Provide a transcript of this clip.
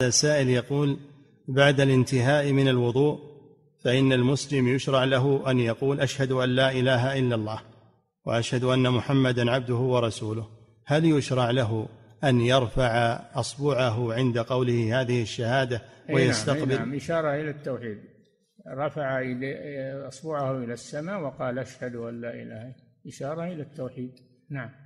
هذا السائل يقول بعد الانتهاء من الوضوء فإن المسلم يشرع له أن يقول أشهد أن لا إله إلا الله وأشهد أن محمدا عبده ورسوله هل يشرع له أن يرفع أصبعه عند قوله هذه الشهادة إيه نعم، ويستقبل؟ نعم, نعم إشارة إلى التوحيد. رفع أصبعه إلى السماء وقال أشهد أن لا إله إشارة إلى التوحيد. نعم.